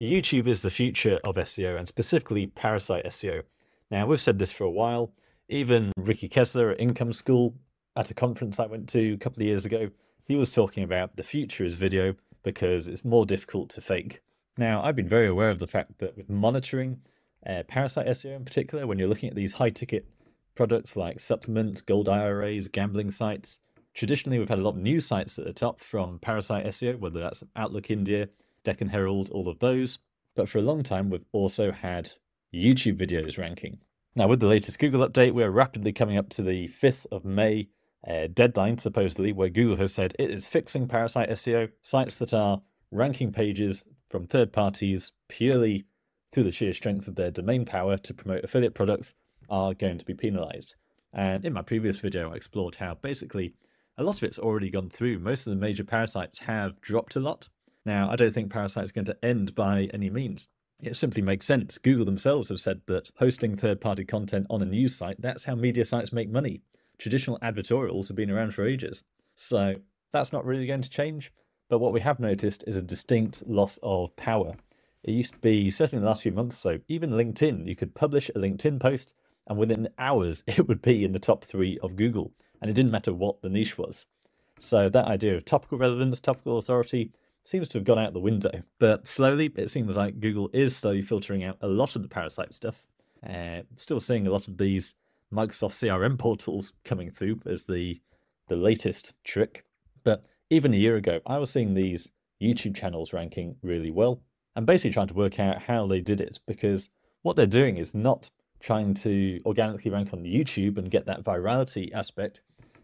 YouTube is the future of SEO and specifically parasite SEO. Now, we've said this for a while. Even Ricky Kesler at Income School at a conference I went to a couple of years ago, he was talking about the future is video because it's more difficult to fake. Now, I've been very aware of the fact that with monitoring uh, parasite SEO in particular, when you're looking at these high ticket products like supplements, gold IRAs, gambling sites, traditionally we've had a lot of news sites at the top from parasite SEO, whether that's Outlook India, Deccan Herald, all of those. But for a long time, we've also had YouTube videos ranking. Now, with the latest Google update, we're rapidly coming up to the 5th of May uh, deadline, supposedly, where Google has said it is fixing parasite SEO, sites that are ranking pages from third parties purely through the sheer strength of their domain power to promote affiliate products are going to be penalized. And in my previous video, I explored how basically a lot of it's already gone through. Most of the major parasites have dropped a lot, now, I don't think Parasite is going to end by any means. It simply makes sense. Google themselves have said that hosting third party content on a news site, that's how media sites make money. Traditional advertorials have been around for ages. So that's not really going to change. But what we have noticed is a distinct loss of power. It used to be, certainly in the last few months so, even LinkedIn, you could publish a LinkedIn post and within hours it would be in the top three of Google. And it didn't matter what the niche was. So that idea of topical relevance, topical authority, seems to have gone out the window. But slowly, it seems like Google is slowly filtering out a lot of the parasite stuff. Uh, still seeing a lot of these Microsoft CRM portals coming through as the the latest trick. But even a year ago, I was seeing these YouTube channels ranking really well. I'm basically trying to work out how they did it because what they're doing is not trying to organically rank on YouTube and get that virality aspect.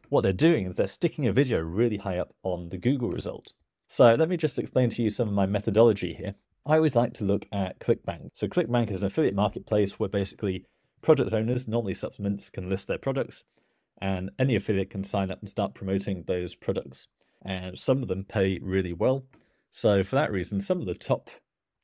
What they're doing is they're sticking a video really high up on the Google result. So let me just explain to you some of my methodology here. I always like to look at ClickBank. So ClickBank is an affiliate marketplace where basically product owners, normally supplements, can list their products and any affiliate can sign up and start promoting those products. And some of them pay really well. So for that reason, some of the top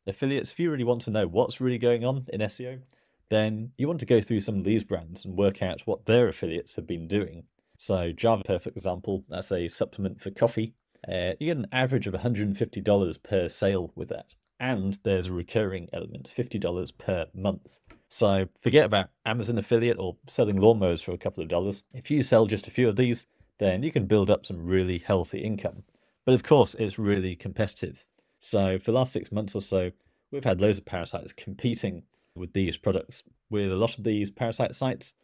affiliates, if you really want to know what's really going on in SEO, then you want to go through some of these brands and work out what their affiliates have been doing. So Java, perfect example, that's a supplement for coffee. Uh, you get an average of $150 per sale with that. And there's a recurring element, $50 per month. So forget about Amazon affiliate or selling lawnmowers for a couple of dollars. If you sell just a few of these, then you can build up some really healthy income. But of course, it's really competitive. So for the last six months or so, we've had loads of parasites competing with these products. With a lot of these parasite sites,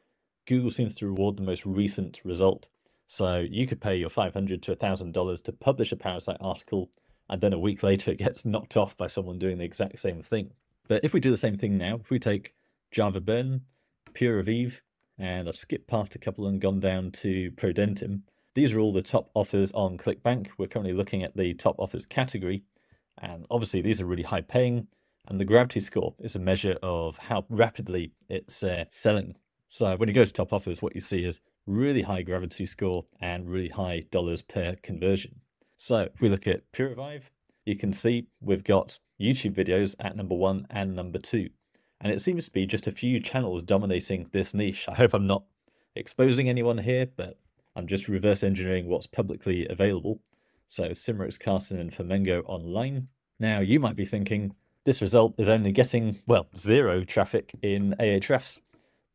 Google seems to reward the most recent result. So you could pay your 500 to $1,000 to publish a Parasite article, and then a week later it gets knocked off by someone doing the exact same thing. But if we do the same thing now, if we take Java Burn, Puravive, and I've skipped past a couple and gone down to Prodentim, these are all the top offers on ClickBank. We're currently looking at the top offers category, and obviously these are really high paying. And the gravity score is a measure of how rapidly it's uh, selling. So when you go to top offers, what you see is really high gravity score and really high dollars per conversion. So if we look at Pure you can see we've got YouTube videos at number one and number two. And it seems to be just a few channels dominating this niche. I hope I'm not exposing anyone here, but I'm just reverse engineering what's publicly available. So Cimerex, Carson, and Flamengo online. Now you might be thinking this result is only getting, well, zero traffic in Ahrefs.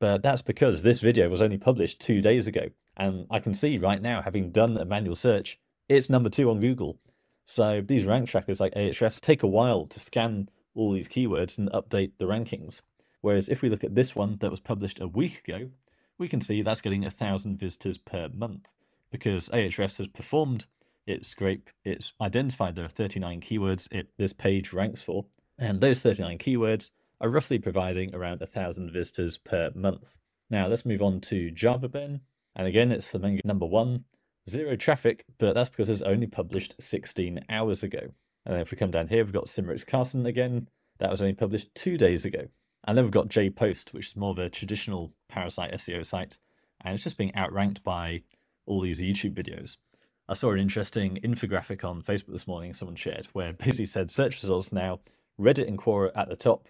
But that's because this video was only published two days ago. And I can see right now, having done a manual search, it's number two on Google. So these rank trackers like Ahrefs take a while to scan all these keywords and update the rankings. Whereas if we look at this one that was published a week ago, we can see that's getting a thousand visitors per month because Ahrefs has performed its scrape, it's identified there are 39 keywords it, this page ranks for, and those 39 keywords are roughly providing around 1,000 visitors per month. Now let's move on to JavaBurn. And again, it's Flamengo number one. Zero traffic, but that's because it's only published 16 hours ago. And then if we come down here, we've got Cimerex Carson again. That was only published two days ago. And then we've got JPost, which is more of a traditional parasite SEO site. And it's just being outranked by all these YouTube videos. I saw an interesting infographic on Facebook this morning someone shared where basically said search results now, Reddit and Quora at the top,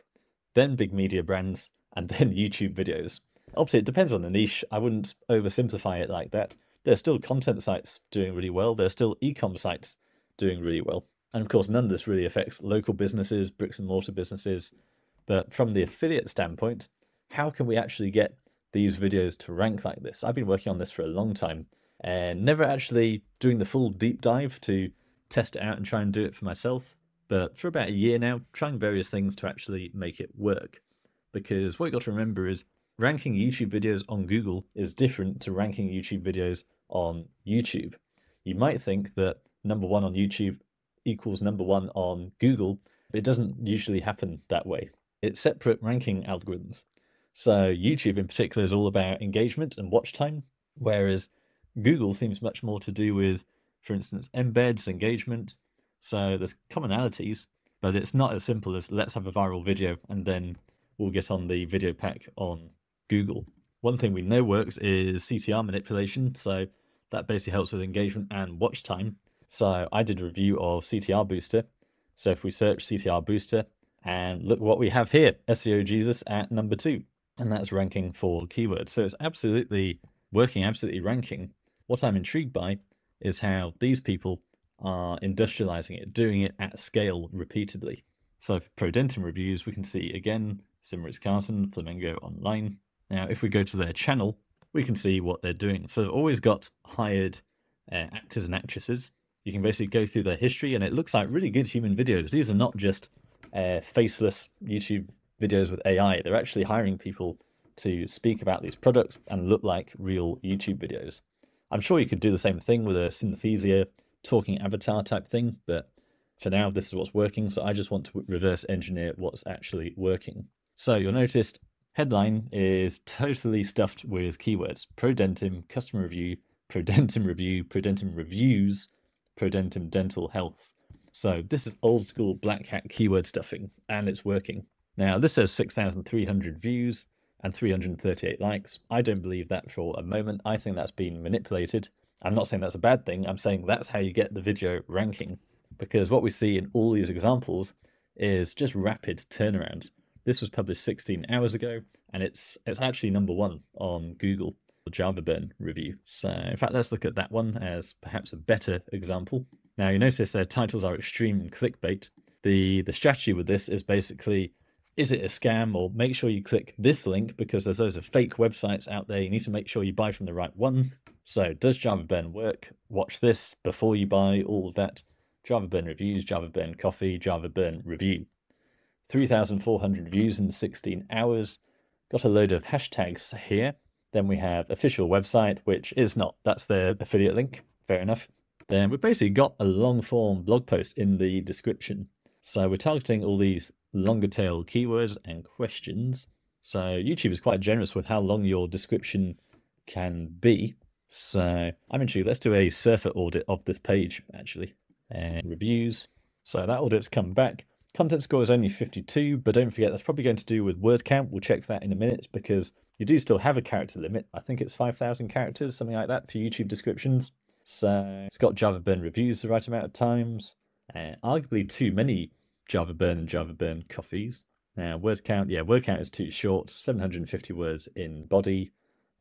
then big media brands, and then YouTube videos. Obviously, it depends on the niche. I wouldn't oversimplify it like that. There are still content sites doing really well. There are still e-com sites doing really well. And of course, none of this really affects local businesses, bricks and mortar businesses. But from the affiliate standpoint, how can we actually get these videos to rank like this? I've been working on this for a long time and never actually doing the full deep dive to test it out and try and do it for myself. But for about a year now, trying various things to actually make it work. Because what you got to remember is ranking YouTube videos on Google is different to ranking YouTube videos on YouTube. You might think that number one on YouTube equals number one on Google, but it doesn't usually happen that way. It's separate ranking algorithms. So YouTube in particular is all about engagement and watch time, whereas Google seems much more to do with, for instance, embeds, engagement. So there's commonalities, but it's not as simple as let's have a viral video and then we'll get on the video pack on Google. One thing we know works is CTR manipulation. So that basically helps with engagement and watch time. So I did a review of CTR Booster. So if we search CTR Booster and look what we have here, SEO Jesus at number two, and that's ranking for keywords. So it's absolutely working, absolutely ranking. What I'm intrigued by is how these people are industrializing it, doing it at scale repeatedly. So for Prodentim reviews, we can see again, Simrits Carson, Flamingo Online. Now, if we go to their channel, we can see what they're doing. So they've always got hired uh, actors and actresses. You can basically go through their history, and it looks like really good human videos. These are not just uh, faceless YouTube videos with AI. They're actually hiring people to speak about these products and look like real YouTube videos. I'm sure you could do the same thing with a Synthesia talking avatar type thing, but for now, this is what's working. So I just want to reverse engineer what's actually working. So you'll notice headline is totally stuffed with keywords. Prodentim, customer review, Prodentim review, Prodentim reviews, Prodentim dental health. So this is old school black hat keyword stuffing and it's working. Now this says 6,300 views and 338 likes. I don't believe that for a moment. I think that's been manipulated. I'm not saying that's a bad thing. I'm saying that's how you get the video ranking because what we see in all these examples is just rapid turnaround. This was published 16 hours ago and it's it's actually number one on Google Java Burn review. So in fact, let's look at that one as perhaps a better example. Now you notice their titles are extreme clickbait. The the strategy with this is basically is it a scam or make sure you click this link because there's of fake websites out there. You need to make sure you buy from the right one. So does Java Burn work? Watch this before you buy all of that. Java Burn reviews, Java Burn coffee, Java Burn review. 3,400 views in 16 hours. Got a load of hashtags here. Then we have official website, which is not. That's their affiliate link. Fair enough. Then we've basically got a long form blog post in the description. So we're targeting all these longer tail keywords and questions. So YouTube is quite generous with how long your description can be. So I'm intrigued. Let's do a surfer audit of this page actually. And reviews. So that audit's come back. Content score is only 52, but don't forget that's probably going to do with word count. We'll check that in a minute because you do still have a character limit. I think it's 5,000 characters, something like that for YouTube descriptions. So it's got Java Burn reviews the right amount of times. Uh, arguably too many Java Burn and Java Burn coffees. Now, word count, yeah, word count is too short, 750 words in body,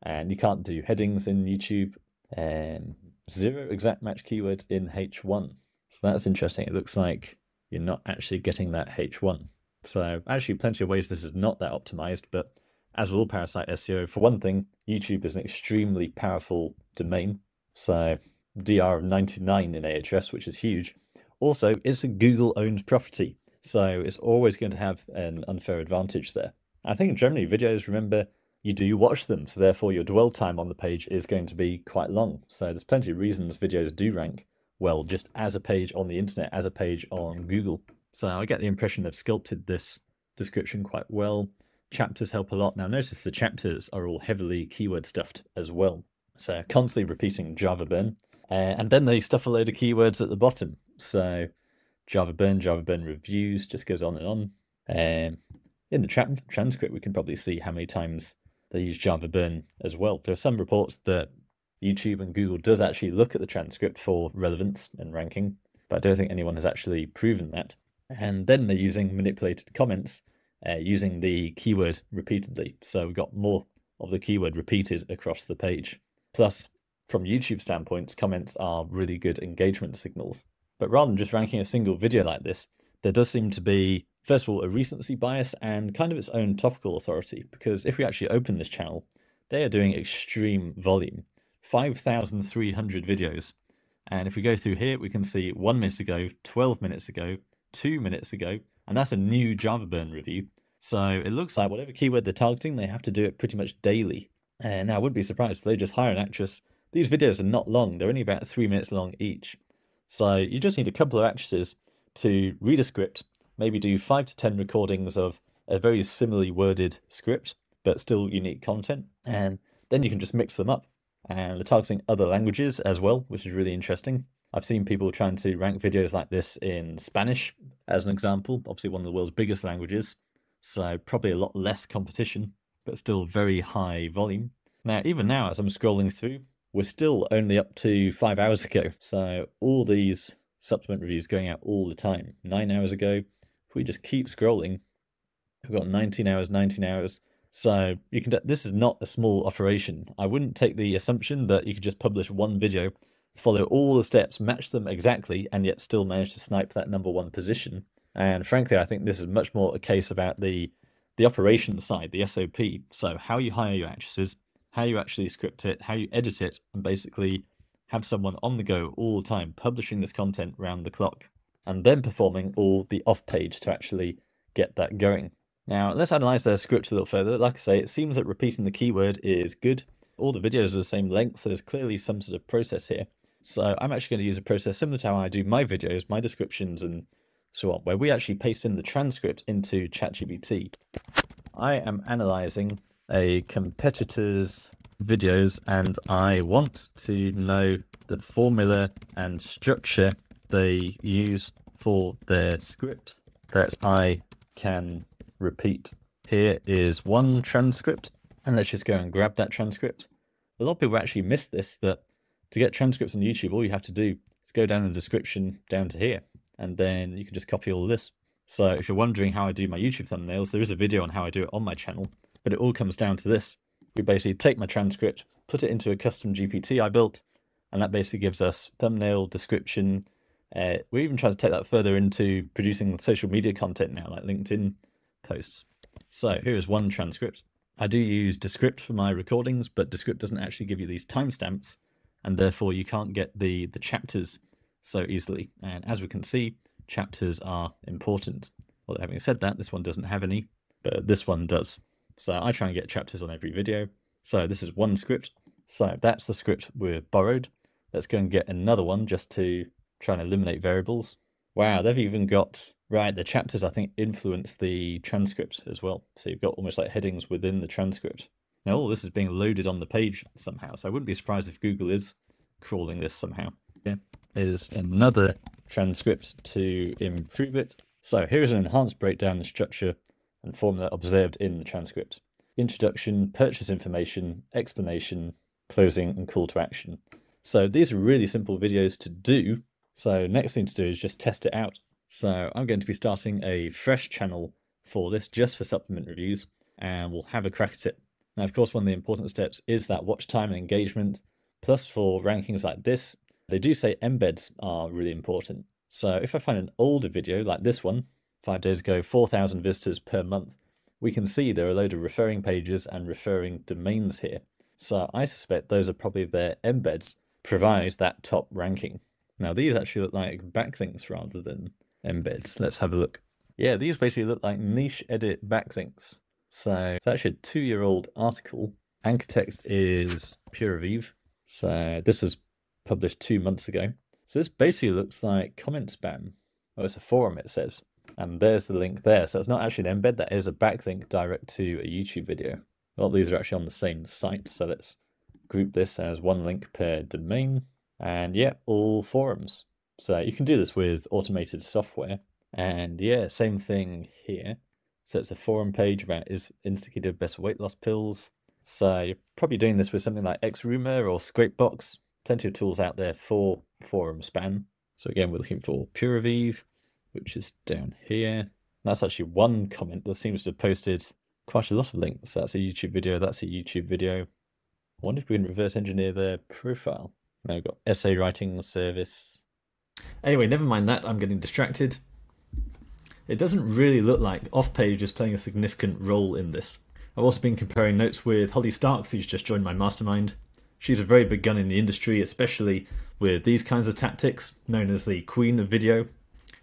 and you can't do headings in YouTube, and zero exact match keywords in H1. So that's interesting. It looks like you're not actually getting that H1. So actually plenty of ways this is not that optimized, but as with all parasite SEO, for one thing, YouTube is an extremely powerful domain. So DR of 99 in Ahrefs, which is huge. Also, it's a Google owned property. So it's always going to have an unfair advantage there. I think generally videos, remember, you do watch them. So therefore your dwell time on the page is going to be quite long. So there's plenty of reasons videos do rank well, just as a page on the internet, as a page on Google. So I get the impression they've sculpted this description quite well. Chapters help a lot. Now notice the chapters are all heavily keyword stuffed as well. So constantly repeating Java burn. Uh, and then they stuff a load of keywords at the bottom. So Java burn, Java burn reviews, just goes on and on. Um, in the tra transcript, we can probably see how many times they use Java burn as well. There are some reports that YouTube and Google does actually look at the transcript for relevance and ranking, but I don't think anyone has actually proven that. And then they're using manipulated comments uh, using the keyword repeatedly. So we've got more of the keyword repeated across the page. Plus, from YouTube standpoint, comments are really good engagement signals. But rather than just ranking a single video like this, there does seem to be, first of all, a recency bias and kind of its own topical authority. Because if we actually open this channel, they are doing extreme volume 5,300 videos. And if we go through here, we can see one minute ago, 12 minutes ago, two minutes ago, and that's a new Java Burn review. So it looks like whatever keyword they're targeting, they have to do it pretty much daily. And I wouldn't be surprised if they just hire an actress. These videos are not long, they're only about three minutes long each. So you just need a couple of actresses to read a script, maybe do five to 10 recordings of a very similarly worded script, but still unique content. And then you can just mix them up. And they're targeting other languages as well, which is really interesting. I've seen people trying to rank videos like this in Spanish, as an example, obviously one of the world's biggest languages. So probably a lot less competition, but still very high volume. Now, even now, as I'm scrolling through, we're still only up to five hours ago. So all these supplement reviews going out all the time. Nine hours ago, if we just keep scrolling, we've got 19 hours, 19 hours. So you can. This is not a small operation. I wouldn't take the assumption that you could just publish one video, follow all the steps, match them exactly, and yet still manage to snipe that number one position. And frankly, I think this is much more a case about the the operation side, the SOP. So how you hire your actresses, how you actually script it, how you edit it, and basically have someone on the go all the time, publishing this content round the clock, and then performing all the off page to actually get that going. Now, let's analyze their script a little further. Like I say, it seems that repeating the keyword is good. All the videos are the same length, so there's clearly some sort of process here. So I'm actually going to use a process similar to how I do my videos, my descriptions, and so on, where we actually paste in the transcript into ChatGPT. I am analyzing a competitor's videos and I want to know the formula and structure they use for their script that I can repeat. Here is one transcript and let's just go and grab that transcript. A lot of people actually miss this that to get transcripts on YouTube all you have to do is go down the description down to here and then you can just copy all this. So if you're wondering how I do my YouTube thumbnails, there is a video on how I do it on my channel, but it all comes down to this. We basically take my transcript, put it into a custom GPT I built, and that basically gives us thumbnail, description. Uh, we're even trying to take that further into producing social media content now, like LinkedIn posts. So here is one transcript. I do use Descript for my recordings, but Descript doesn't actually give you these timestamps, and therefore you can't get the, the chapters so easily. And as we can see, chapters are important. Well, having said that, this one doesn't have any, but this one does. So I try and get chapters on every video. So this is one script. So that's the script we've borrowed. Let's go and get another one just to try and eliminate variables. Wow, hmm. they've even got, right, the chapters I think influence the transcript as well. So you've got almost like headings within the transcript. Now all this is being loaded on the page somehow, so I wouldn't be surprised if Google is crawling this somehow. Yeah, is another transcript to improve it. So here is an enhanced breakdown of structure and formula observed in the transcript. Introduction, purchase information, explanation, closing, and call to action. So these are really simple videos to do. So next thing to do is just test it out. So I'm going to be starting a fresh channel for this just for supplement reviews and we'll have a crack at it. Now, of course, one of the important steps is that watch time and engagement. Plus for rankings like this, they do say embeds are really important. So if I find an older video like this one, five days ago, 4,000 visitors per month, we can see there are a load of referring pages and referring domains here. So I suspect those are probably their embeds provide that top ranking. Now these actually look like backlinks rather than embeds. Let's have a look. Yeah, these basically look like niche edit backlinks. So it's actually a two-year-old article. Anchor text is Puravive. So this was published two months ago. So this basically looks like comment spam. Oh, it's a forum, it says. And there's the link there. So it's not actually an embed, that is a backlink direct to a YouTube video. All these are actually on the same site. So let's group this as one link per domain. And yeah, all forums. So you can do this with automated software. And yeah, same thing here. So it's a forum page about is Instaketo best weight loss pills. So you're probably doing this with something like XRumer or Scrapebox. Plenty of tools out there for forum spam. So again, we're looking for Puravive which is down here. That's actually one comment that seems to have posted quite a lot of links. That's a YouTube video, that's a YouTube video. I wonder if we can reverse engineer their profile. Now we've got essay writing service. Anyway, never mind that, I'm getting distracted. It doesn't really look like off-page is playing a significant role in this. I've also been comparing notes with Holly Starks, who's just joined my mastermind. She's a very big gun in the industry, especially with these kinds of tactics, known as the queen of video.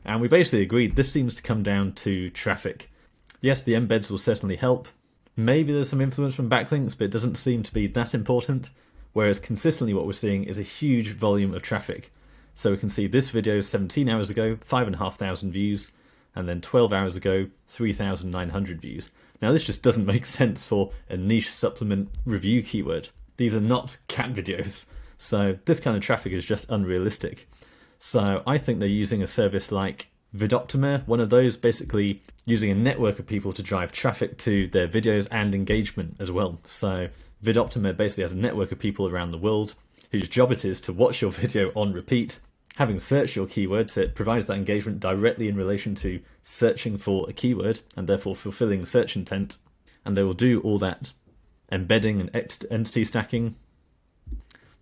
And we basically agreed this seems to come down to traffic. Yes, the embeds will certainly help. Maybe there's some influence from backlinks, but it doesn't seem to be that important. Whereas consistently what we're seeing is a huge volume of traffic. So we can see this video 17 hours ago, 5,500 views, and then 12 hours ago, 3,900 views. Now this just doesn't make sense for a niche supplement review keyword. These are not cat videos, so this kind of traffic is just unrealistic. So I think they're using a service like VidOptima, one of those basically using a network of people to drive traffic to their videos and engagement as well. So VidOptima basically has a network of people around the world whose job it is to watch your video on repeat having searched your keyword, so it provides that engagement directly in relation to searching for a keyword and therefore fulfilling search intent. And they will do all that embedding and entity stacking.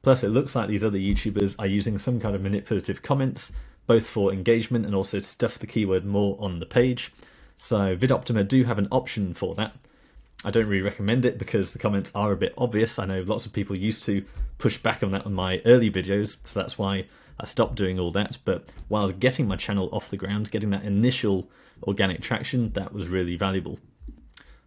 Plus, it looks like these other YouTubers are using some kind of manipulative comments, both for engagement and also to stuff the keyword more on the page. So VidOptima do have an option for that. I don't really recommend it because the comments are a bit obvious. I know lots of people used to push back on that on my early videos, so that's why I stopped doing all that. But while getting my channel off the ground, getting that initial organic traction, that was really valuable.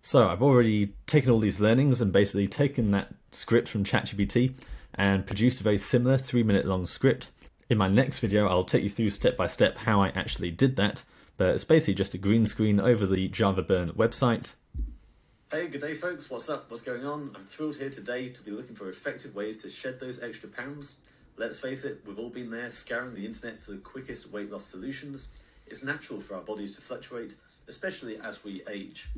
So I've already taken all these learnings and basically taken that script from ChatGPT and produced a very similar three minute long script. In my next video, I'll take you through step by step how I actually did that, but it's basically just a green screen over the JavaBurn website. Hey, good day folks, what's up, what's going on? I'm thrilled here today to be looking for effective ways to shed those extra pounds. Let's face it, we've all been there scouring the internet for the quickest weight loss solutions. It's natural for our bodies to fluctuate, especially as we age.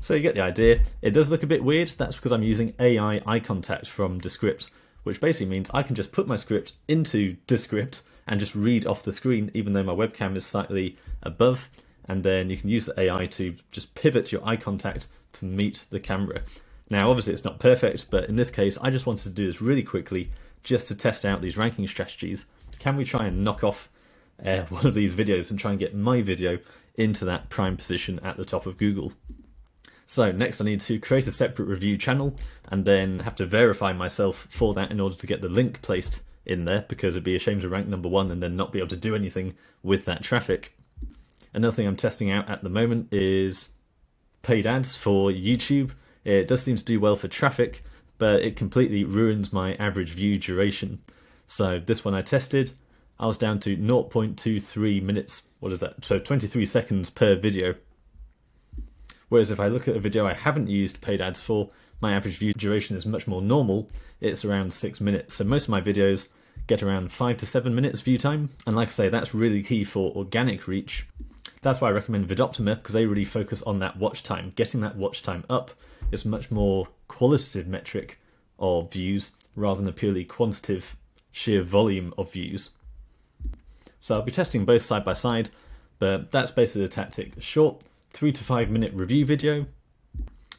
So you get the idea. It does look a bit weird. That's because I'm using AI eye contact from Descript, which basically means I can just put my script into Descript and just read off the screen, even though my webcam is slightly above. And then you can use the AI to just pivot your eye contact to meet the camera. Now, obviously, it's not perfect, but in this case, I just wanted to do this really quickly just to test out these ranking strategies. Can we try and knock off uh, one of these videos and try and get my video into that prime position at the top of Google? So next I need to create a separate review channel and then have to verify myself for that in order to get the link placed in there because it'd be a shame to rank number one and then not be able to do anything with that traffic. Another thing I'm testing out at the moment is paid ads for YouTube. It does seem to do well for traffic, but it completely ruins my average view duration. So this one I tested, I was down to 0.23 minutes. What is that? So 23 seconds per video. Whereas if I look at a video I haven't used paid ads for, my average view duration is much more normal. It's around six minutes. So most of my videos get around five to seven minutes view time. And like I say, that's really key for organic reach. That's why I recommend Vidoptima because they really focus on that watch time. Getting that watch time up is much more qualitative metric of views rather than a purely quantitative sheer volume of views. So I'll be testing both side by side, but that's basically the tactic. Short, three to five minute review video,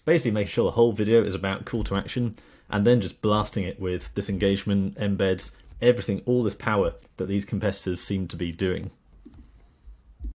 basically make sure the whole video is about call to action, and then just blasting it with disengagement, embeds, everything, all this power that these competitors seem to be doing.